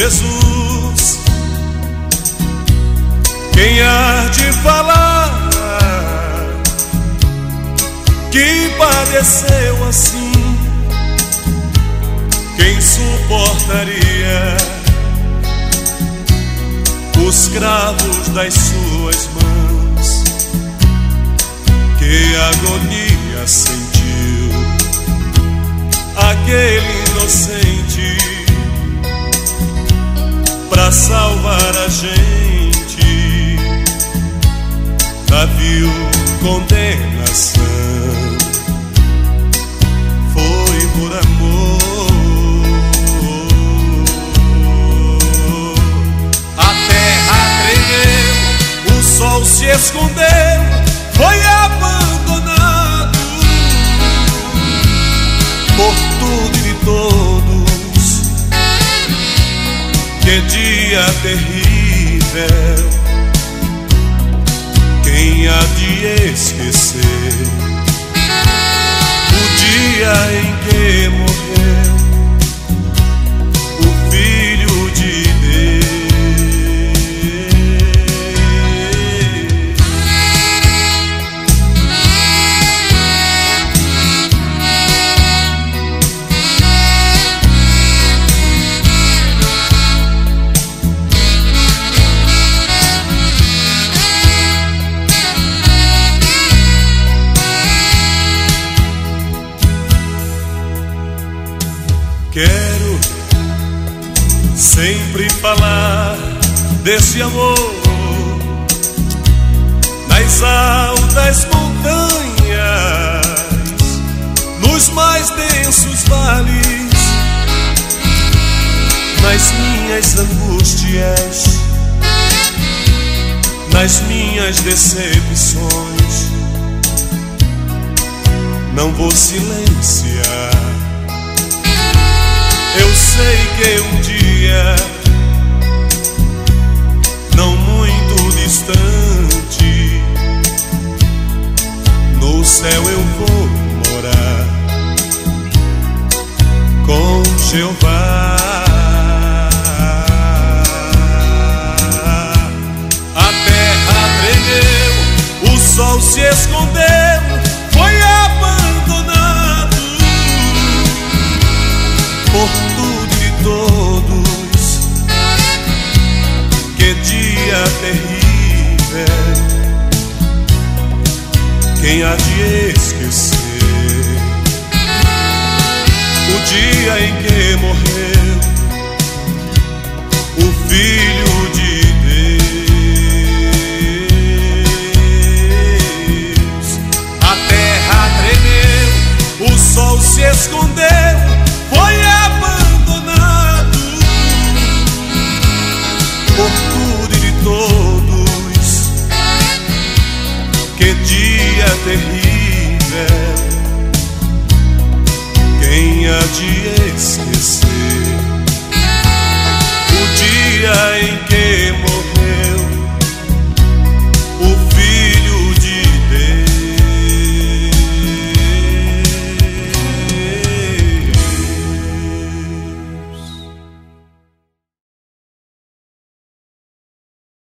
Jesus. Quem há de falar que padeceu assim? Quem suportaria os cravos das suas mãos? Que agonia sentiu aquele inocente gente da vil condenação. Foi por amor. A terra tremeu, o sol se escondeu, dia terrível. Quem há de esquecer Quero sempre falar desse amor nas altas montanhas, nos mais densos vales, nas minhas angústias, nas minhas decepções. Não vou silenciar. Eu sei que um dia, não muito distante, no céu eu vou morar com Jeová. A terra tremeu, o sol se escondeu, foi abandonado por tudo e todos. Que dia terrível! Quem há de esquecer o dia em que morreu o Filho de Deus? A terra tremeu, o sol se escondeu, todos. Que dia terrível! Quem há de esquecer